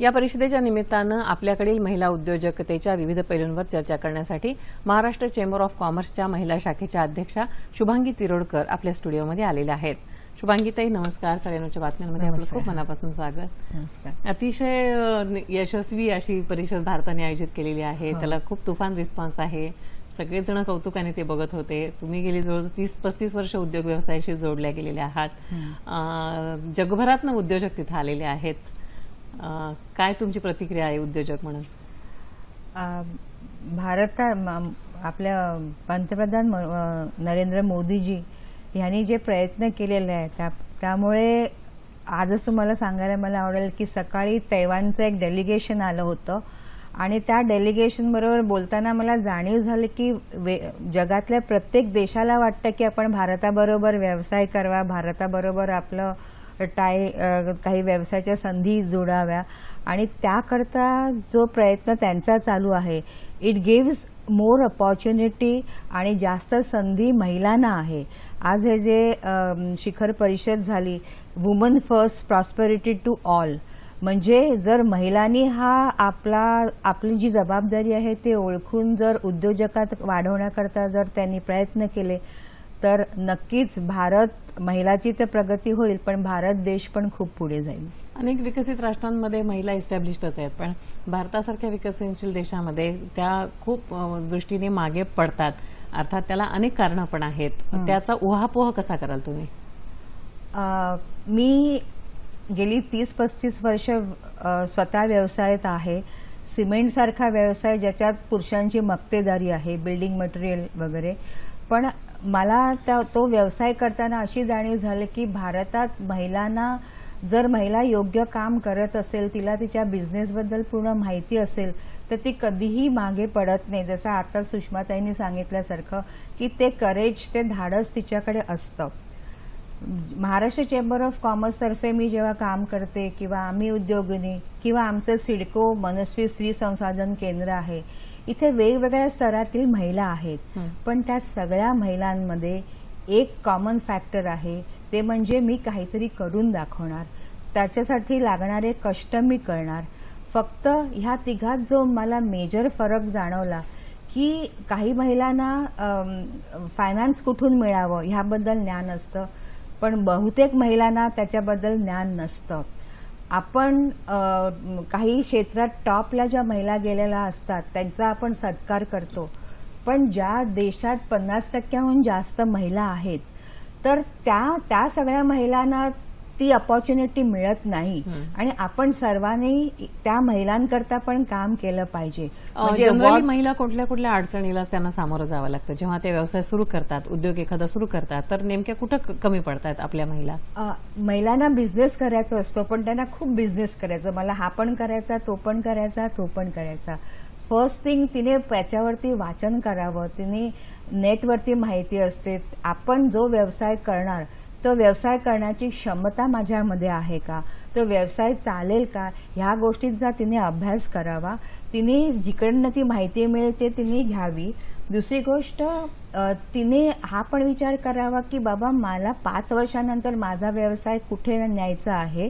या परिषदेच्या निमित्तानं आपल्याकडील महिला उद्योजकतेच्या विविध पैलूंवर चर्चा करण्यासाठी महाराष्ट्र चेंबर ऑफ कॉमर्सच्या महिला शाखेच्या अध्यक्षा शुभांगी तिरोडकर आपल्या स्टुडिओमध्ये आलेल्या आहेत. शुभांगीताई नमस्कार. सगळ्यांच्या बातम्यांमध्ये आपलं. खूप मनापासून स्वागत. अतिशय यशस्वी अशी परिषद भारताने आयोजित केलेली आहे. त्याला खूप तुफान रिस्पॉन्स आहे. सगळेच जण कौतुकाने ते बघत होते. तुम्ही गेली जवळ तीस पस्तीस वर्ष उद्योग व्यवसायाशी जोडल्या गेलेल्या आहात. जगभरातनं उद्योजक तिथे आलेले आहेत. काय तुमची प्रतिक्रिया आहे उद्योजक म्हणून? भारत भारता आपल्या पंतप्रधान म- नरेंद्र मोदीजी यांनी जे प्रयत्न केलेले आहेत त्या- त्यामुळे आजच तुम्हाला सांगायला मला आवडेल की सकाळी तैवानचं एक डेलिगेशन आलं होतं. आणि त्या डेलिगेशन बरोबर बोलताना मला जाणीव झाली की वे- जगातल्या प्रत्येक देशाला वाटतं की आपण भारताबरोबर व्यवसाय करावा भारताबरोबर आपलं टाय काही व्यवसायाच्या संधी जोडाव्या. आणि त्याकरता जो प्रयत्न त्यांचा चालू आहे इट गिव्ज मोर अपॉर्च्युनिटी आणि जास्त संधी महिलांना आहे. आज हे जे शिखर परिषद झाली woman first prosperity to all म्हणजे जर महिलांनी हा आपला आपली जी जबाबदारी आहे ते ओळखून जर उद्योजकात वाढवण्याकरता जर त्यांनी प्रयत्न केले तर नक्कीच भारत महिलाची तर प्रगती होईल पण भारत देश पण खूप पुढे जाईल. अनेक विकसित राष्ट्रांमध्ये महिला इस्टॅब्लिश्डच आहेत पण भारतासारख्या विकसनशील देशामध्ये त्या खूप दृष्टीने मागे पडतात. अर्थात त्याला अनेक कारणं पण आहेत. त्याचा उहापोह कसा कराल तुम्ही? मी गेली तीस पस्तीस वर्ष स्वतः व्यवसायात आहे. सिमेंटसारखा व्यवसाय ज्याच्यात पुरुषांची मक्तेदारी आहे बिल्डिंग मटेरियल वगैरे. पण मला त्या तो व्यवसाय करताना अशी जाणीव झाली की भारतात महिलांना जर महिला योग्य काम करत असेल तिला तिच्या बिझनेसबद्दल पूर्ण माहिती असेल तर ती कधीही मागे पडत नाही. जसं आता सुषमाताईंनी सांगितल्यासारखं की ते करेज ते धाडस तिच्याकडे असतं. महाराष्ट्र चेंबर ऑफ कॉमर्सतर्फे मी जेव्हा काम करते किंवा आम्ही उद्योगिनी किंवा आमचं सिडको मनस्वी स्त्री संसाधन केंद्र आहे इथे वेगवेगळ्या स्तरातील महिला आहेत. पण त्या सगळ्या महिलांमध्ये एक कॉमन फॅक्टर आहे ते म्हणजे मी काहीतरी करून दाखवणार. त्याच्यासाठी लागणारे कष्ट मी करणार. फक्त ह्या तिघात जो मला मेजर फरक जाणवला की काही महिलांना फायनान्स कुठून मिळावं ह्याबद्दल ज्ञान असतं पण बहुतेक महिलांना त्याच्याबद्दल ज्ञान नसतं. आपण काही क्षेत्रात टॉपला ज्या महिला गेलेल्या असतात त्यांचा आपण सत्कार करतो. पण ज्या देशात पन्नास टक्क्याहून जास्त महिला आहेत तर त्या त्या सगळ्या महिलांना ती अपॉर्च्युनिटी मिळत नाही. आणि आपण सर्वांनी त्या महिलांकरता पण काम केलं पाहिजे. म्हणजे जनरली what- महिला कुठल्या कुठल्या अडचणीला त्यांना सामोरं जावं लागतं. जेव्हा ते व्यवसाय सुरू करतात उद्योग एखादा सुरू करतात तर नेमक्या कुठं कमी पडतायत आपल्या महिला? महिलांना बिझनेस करायचा असतो पण त्यांना खूप बिझनेस करायचा. मला हा पण करायचा तो पण करायचा तो पण करायचा. फर्स्ट थिंग तिने त्याच्यावरती वाचन करावं. तिने नेटवरती माहिती असते. आपण जो व्यवसाय करणार तो व्यवसाय करण्याची क्षमता माझ्यामध्ये आहे का? तो व्यवसाय चालेल का? ह्या गोष्टींचा तिने अभ्यास करावा. तिने जिकडनं ती माहिती मिळेल ते तिने घ्यावी. दुसरी गोष्ट तिने हा पण विचार करावा की बाबा मला पाच वर्षानंतर माझा व्यवसाय कुठे न्यायचा आहे?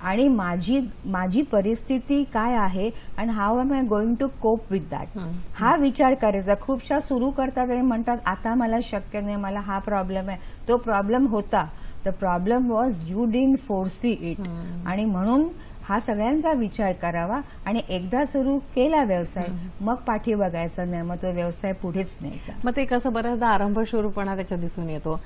आणि माझी माझी परिस्थिती काय आहे आणि how am I going to cope with that हा. विचार करायचा. खूपशा सुरू करतात आणि म्हणतात आता मला शक्य नाही मला हा प्रॉब्लेम आहे. तो प्रॉब्लेम होता. The problem was you didn't foresee it आणि म्हणून हा सगळ्यांचा विचार करावा आणि एकदा सुरू केला व्यवसाय मग पाठी बघायचा नाही मग तो व्यवसाय पुढेच न्यायचा. मग ते कसं बऱ्याचदा आरंभ सुरूपणा त्याच्यात दिसून येतो.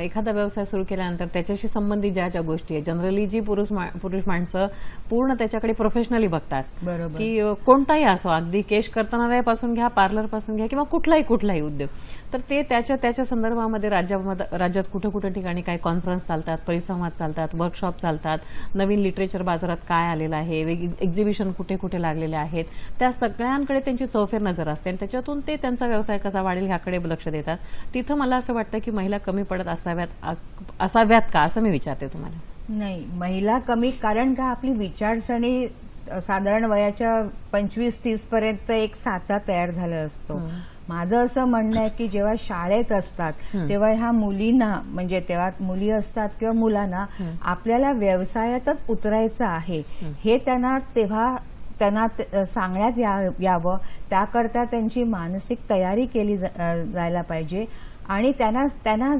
एखादा व्यवसाय सुरू केल्यानंतर त्याच्याशी संबंधित ज्या ज्या गोष्टी आहेत जनरली जी पुरुष पुरुष माणसं पूर्ण त्याच्याकडे प्रोफेशनली बघतात. बरोबर. की कोणताही असो अगदी केश कर्तनालयापासून घ्या पार्लरपासून घ्या किंवा कुठलाही कुठलाही उद्योग. तर ते त्याच्या त्याच्या संदर्भामध्ये राज्यामध्ये राज्यात कुठे कुठे ठिकाणी काही कॉन्फरन्स चालतात परिसंवाद चालतात वर्कशॉप चालतात नवीन लिटरेचर बाजारात काय आलेलं आहे? एक्झिबिशन कुठे कुठे लागलेले आहेत? त्या सगळ्यांकडे त्यांची चौफेर नजर असते आणि त्याच्यातून ते त्यांचा व्यवसाय कसा वाढेल ह्याकडे लक्ष देतात. तिथं मला असं वाटतं की महिला कमी पडत असाव्यात असाव्यात का? असं मी विचारते तुम्हाला. नाही महिला कमी कारण का आपली विचारसरणी साधारण वयाच्या पंचवीस तीस पर्यंत एक साचा तयार झाला असतो. माझं असं म्हणणं आहे की जेव्हा शाळेत असतात तेव्हा ह्या मुलींना म्हणजे तेव्हा मुली असतात किंवा मुलांना आपल्याला व्यवसायातच उतरायचं आहे. हे. त्यांना तेव्हा त्यांना ते- सांगण्यात या- यावं. त्याकरता त्यांची मानसिक तयारी केली जायला पाहिजे. आणि त्यांना त्यांना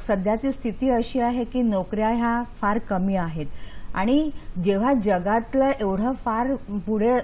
सध्याची स्थिती अशी आहे की नोकऱ्या ह्या फार कमी आहेत. आणि जेव्हा जगातलं एवढं फार पुढे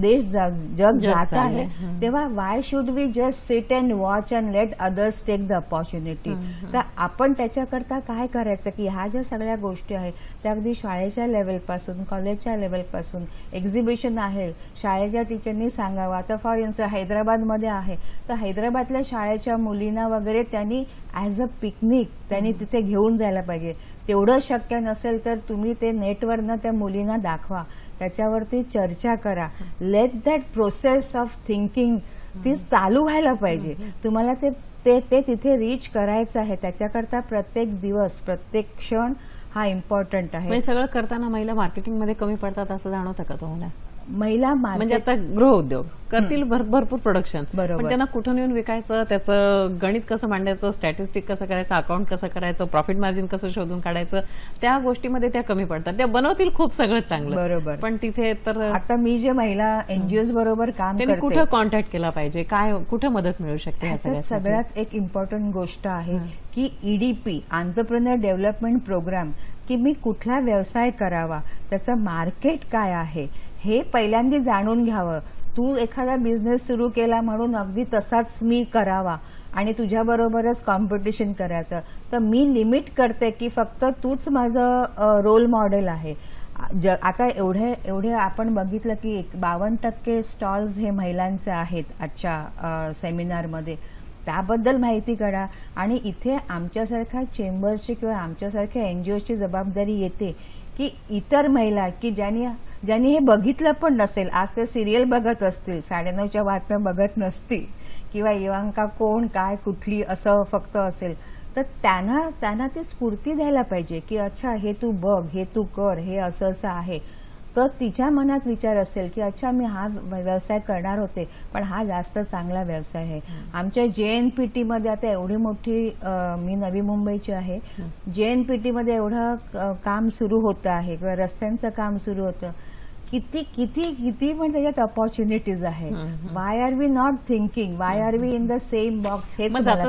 देश जग जात. आहे तेव्हा why should we just sit and watch and let others take the opportunity तर आपण त्याच्याकरता काय करायचं की ह्या ज्या सगळ्या गोष्टी आहेत त्या अगदी शाळेच्या लेवलपासून कॉलेजच्या लेवलपासून एक्झिबिशन आहे शाळेच्या टीचरनी सांगावं. आता फॉर इन्स्टन्स हैदराबादमध्ये आहे. तर हैदराबादल्या शाळेच्या मुलींना वगैरे त्यांनी ॲज अ पिकनिक त्यांनी तिथे घेऊन जायला पाहिजे. तेवढं शक्य नसेल तर तुम्ही ते नेटवरनं त्या मुलींना दाखवा. त्याच्यावरती चर्चा करा. Let that process of thinking ती चालू व्हायला पाहिजे. तुम्हाला ते ते ते तिथे रीच करायचं आहे. त्याच्याकरता प्रत्येक दिवस प्रत्येक क्षण हा इम्पॉर्टंट आहे. म्हणजे सगळं करताना महिला मार्केटिंगमध्ये कमी पडतात असं जाणवतं का तुम्हाला? महिला म्हणजे आता गृहउद्योग करतील भर- भरपूर प्रोडक्शन बरोबर. पण त्यांना कुठून येऊन विकायचं? त्याचं गणित कसं मांडायचं? स्टॅटिस्टिक कसं करायचं? अकाउंट कसं करायचं? प्रॉफिट मार्जिन कसं शोधून काढायचं? त्या गोष्टीमध्ये त्या कमी पडतात. त्या बनवतील खूप सगळं चांगलं. बरोबर. पण तिथे तर आता मी जे महिला एनजीओ बरोबर काम त्यांनी कुठं कॉन्टॅक्ट केला पाहिजे? काय कुठं मदत मिळू शकते? सगळ्यात एक इम्पॉर्टंट गोष्ट आहे की ईडीपी आंतरप्रिनर डेव्हलपमेंट प्रोग्राम की मी कुठला व्यवसाय करावा? त्याचं मार्केट काय आहे? हे पहिल्यांदा जाणून घ्यावं. तू एखादा बिझनेस सुरू केला म्हणून अगदी तसाच मी करावा आणि तुझ्याबरोबरच कॉम्पिटिशन करायचं. तर मी लिमिट करते की फक्त तूच माझं रोल मॉडेल आहे. ज आता एवढे एवढे आपण बघितलं की एक बावन्न टक्के स्टॉल्स हे महिलांचे आहेत आजच्या सेमिनारमध्ये त्याबद्दल माहिती काढा आणि इथे आमच्यासारख्या चेंबरची किंवा आमच्यासारख्या एनजीओची जबाबदारी येते की इतर महिला की ज्यांनी ज्यांनी हे बघितलं पण नसेल आज ते सिरियल बघत असतील साडेनऊच्या बातम्या बघत नसतील किंवा इवांका कोण काय कुठली असं फक्त असेल तर त्यांना त्यांना ती स्फूर्ती द्यायला पाहिजे की अच्छा हे तू बघ हे तू कर हे असं असं आहे. तर तिच्या मनात विचार असेल की अच्छा मी हा व्यवसाय करणार होते पण हा जास्त चांगला व्यवसाय आहे. आमच्या जे एन पी टीमध्ये आता एवढी मोठी मी नवी मुंबईची आहे. जे एन पी टीमध्ये एवढं काम सुरू होतं आहे किंवा रस्त्यांचं काम सुरू होतं. किती किती किती पण त्याच्यात अपॉर्च्युनिटीज आहे. Why are we not thinking why are we in the same box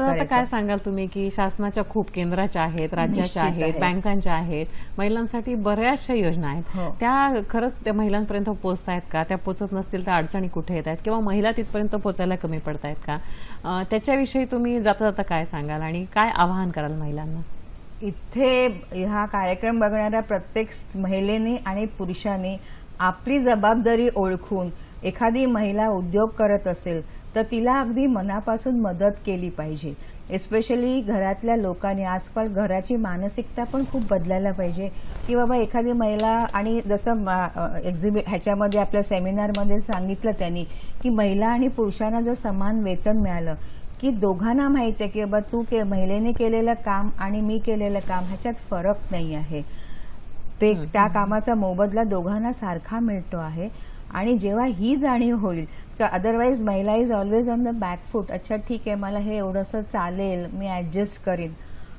करायचं. काय सांगाल तुम्ही की शासनाच्या खूप केंद्राच्या आहेत राज्याच्या आहेत आहे. बँकांच्या आहेत. महिलांसाठी बऱ्याचशा योजना आहेत. हो. त्या खरंच त्या महिलांपर्यंत पोहोचतायत का? त्या पोचत नसतील तर अडचणी कुठे येत आहेत किंवा महिला तिथपर्यंत पोचायला कमी पडतायत का? अं, त्याच्याविषयी तुम्ही जाता जाता काय सांगाल आणि काय आवाहन कराल महिलांना? इथे हा कार्यक्रम बघणाऱ्या प्रत्येक महिलेने आणि पुरुषाने आपली जबाबदारी ओळखून एखादी महिला उद्योग करत असेल तर तिला अगदी मनापासून मदत केली पाहिजे. एस्पेशली घरातल्या लोकांनी आजकाल घराची मानसिकता पण खूप बदलायला पाहिजे. की बाबा एखादी महिला आणि जसं एक्झिबि ह्याच्यामध्ये आपल्या सेमिनारमध्ये सांगितलं त्यांनी की महिला आणि पुरुषांना जर समान वेतन मिळालं की दोघांना माहिती आहे की बाबा तू के महिलेने केलेलं काम आणि मी केलेलं काम ह्याच्यात फरक नाही आहे. ते त्या कामाचा मोबदला दोघांना सारखा मिळतो आहे. आणि जेव्हा ही जाणीव होईल अदरवाईज महिला is always on the back foot अच्छा ठीक आहे मला हे एवढंसं चालेल मी ऍडजस्ट करीन.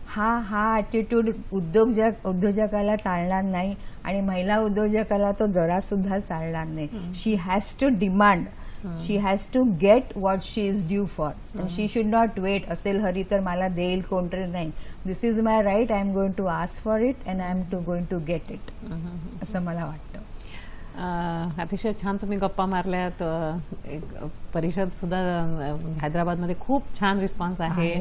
हा हा ॲटिट्यूड उद्योजक उद्योजकाला चालणार नाही आणि महिला उद्योजकाला तो जरा सुद्धा चालणार नाही. She has to demand she has to get what she is due for she should not wait असेल हरी तर मला देईल कोणतरी नाही this is my right I am going to ask for it and I am to going to get it असं मला वाटतं अतिशय छान तुम्ही गप्पा मारल्यात. एक परिषद सुद्धा हैदराबादमध्ये खूप छान रिस्पॉन्स आहे.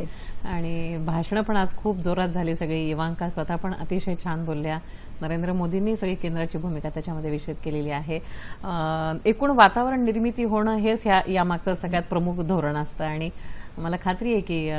आणि भाषणं पण आज खूप जोरात झाली सगळी. इवांका स्वतः पण अतिशय छान बोलल्या. नरेंद्र मोदींनी सगळी केंद्राची भूमिका त्याच्यामध्ये विषद केलेली आहे. एकूण वातावरण निर्मिती होणं हेच या यामागचं सगळ्यात प्रमुख धोरण असतं. आणि मला खात्री आहे की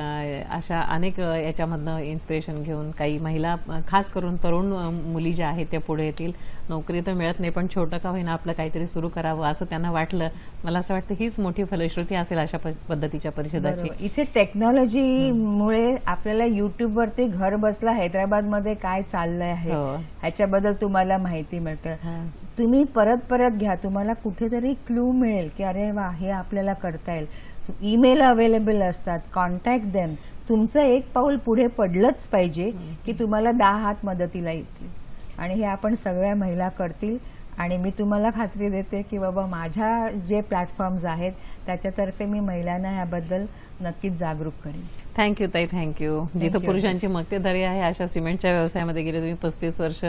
अशा अनेक याच्यामधनं इन्स्पिरेशन घेऊन काही महिला खास करून तरुण मुली ज्या आहेत त्या पुढे येतील नोकरी तर मिळत नाही पण छोटं का होईना आपलं काहीतरी सुरू करावं असं त्यांना वाटलं मला असं वाटतं हीच मोठी फलश्रुती असेल अशा पद्धतीच्या परिषदाची. इथे टेक्नॉलॉजीमुळे आपल्याला युट्यूबवरती घर बसला हैदराबादमध्ये काय चाललंय आहे हो. ह्याच्याबद्दल तुम्हाला माहिती मिळतं. तुम्ही परत परत घ्या तुम्हाला कुठेतरी क्लू मिळेल की अरे वा हे आपल्याला करता येईल ईमेल अवेलेबल असतात कॉन्टॅक्ट देम. तुमचं एक पाऊल पुढे पडलंच पाहिजे की तुम्हाला दहा हात मदतीला येतील. आणि हे आपण सगळ्या महिला करतील. आणि मी तुम्हाला खात्री देते की बाबा माझ्या जे प्लॅटफॉर्म्स आहेत त्याच्यातर्फे मी महिलांना याबद्दल नक्कीच जागरूक करेन. थँक्यू ताई. थँक्यू जिथं. पुरुषांची मक्तेदारी आहे अशा सिमेंटच्या व्यवसायामध्ये गेले तुम्ही पस्तीस वर्ष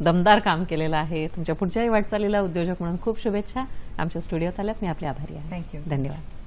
दमदार काम केलेलं आहे. तुमच्या पुढच्याही वाटचालीला उद्योजक म्हणून खूप शुभेच्छा. आमच्या स्टुडिओत आल्यात. मी आपले आभारी आहे. थँक्यू धन्यवाद.